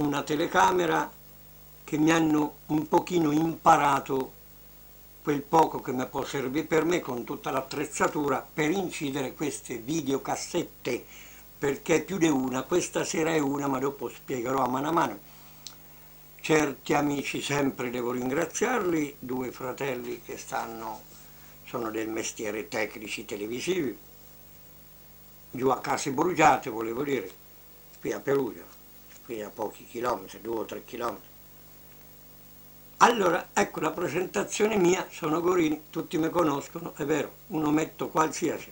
una telecamera che mi hanno un pochino imparato quel poco che mi può servire per me con tutta l'attrezzatura per incidere queste videocassette perché più di una, questa sera è una ma dopo spiegherò a mano a mano. Certi amici sempre devo ringraziarli due fratelli che stanno sono del mestiere tecnici televisivi. Giù a Case Brugiate volevo dire qui a Perugia qui a pochi chilometri, due o tre chilometri allora, ecco la presentazione mia, sono Gorini, tutti mi conoscono, è vero, un ometto qualsiasi.